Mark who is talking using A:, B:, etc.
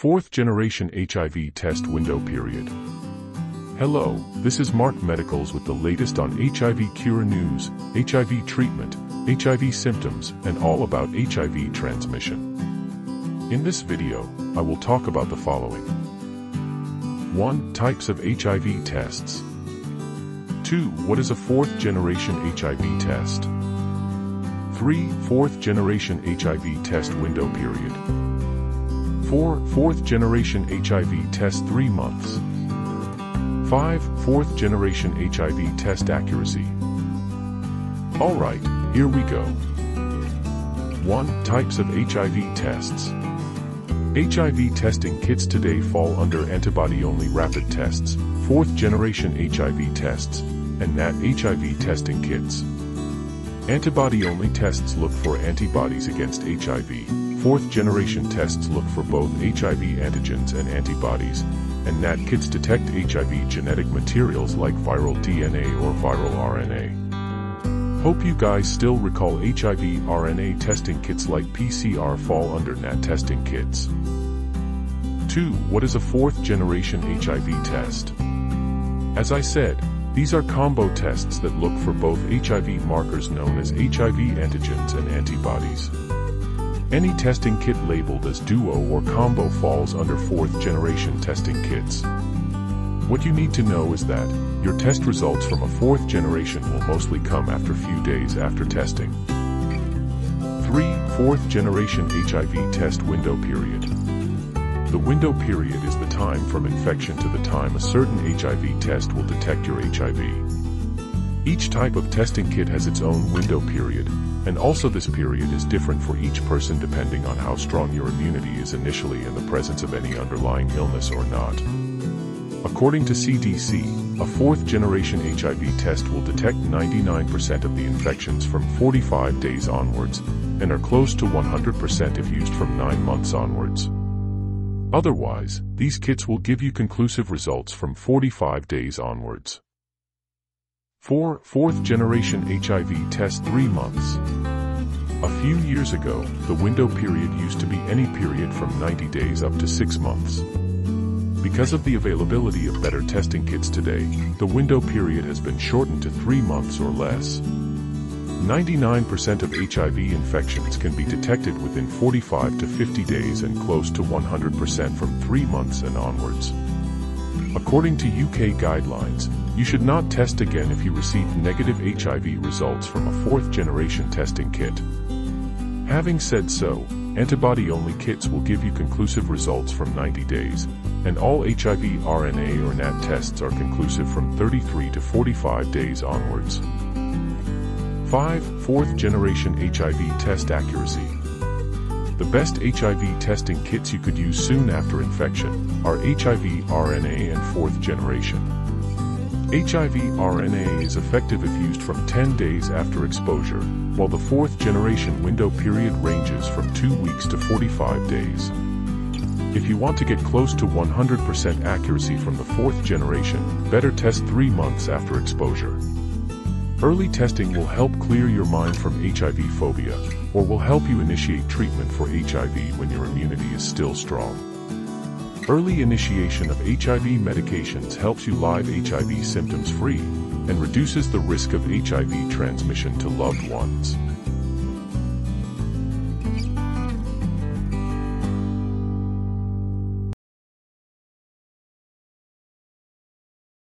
A: Fourth Generation HIV Test Window Period. Hello, this is Mark Medicals with the latest on HIV cure news, HIV treatment, HIV symptoms, and all about HIV transmission. In this video, I will talk about the following. 1. Types of HIV tests. 2. What is a fourth generation HIV test? 3. Fourth generation HIV test window period. 4. Fourth generation HIV test 3 months. 5. Fourth generation HIV test accuracy. Alright, here we go. 1. Types of HIV tests. HIV testing kits today fall under antibody-only rapid tests, fourth generation HIV tests, and NAT HIV testing kits. Antibody-only tests look for antibodies against HIV. Fourth-generation tests look for both HIV antigens and antibodies, and NAT kits detect HIV genetic materials like viral DNA or viral RNA. Hope you guys still recall HIV RNA testing kits like PCR fall under NAT testing kits. 2. What is a fourth-generation HIV test? As I said, these are combo tests that look for both HIV markers known as HIV antigens and antibodies. Any testing kit labeled as duo or combo falls under fourth generation testing kits. What you need to know is that your test results from a fourth generation will mostly come after few days after testing. 3. Fourth generation HIV test window period. The window period is the time from infection to the time a certain HIV test will detect your HIV. Each type of testing kit has its own window period, and also this period is different for each person depending on how strong your immunity is initially and the presence of any underlying illness or not. According to CDC, a fourth generation HIV test will detect 99% of the infections from 45 days onwards, and are close to 100% if used from 9 months onwards. Otherwise, these kits will give you conclusive results from 45 days onwards. 4. Fourth generation HIV test 3 months. A few years ago, the window period used to be any period from 90 days up to 6 months. Because of the availability of better testing kits today, the window period has been shortened to 3 months or less. 99% of HIV infections can be detected within 45 to 50 days and close to 100% from 3 months and onwards. According to UK guidelines, you should not test again if you receive negative HIV results from a fourth-generation testing kit. Having said so, antibody-only kits will give you conclusive results from 90 days, and all HIV RNA or NAT tests are conclusive from 33 to 45 days onwards. 5. Fourth generation HIV test accuracy. The best HIV testing kits you could use soon after infection are HIV RNA and fourth generation. HIV RNA is effective if used from 10 days after exposure, while the fourth generation window period ranges from 2 weeks to 45 days. If you want to get close to 100% accuracy from the fourth generation, better test 3 months after exposure. Early testing will help clear your mind from HIV phobia, or will help you initiate treatment for HIV when your immunity is still strong. Early initiation of HIV medications helps you live HIV symptoms free, and reduces the risk of HIV transmission to loved ones.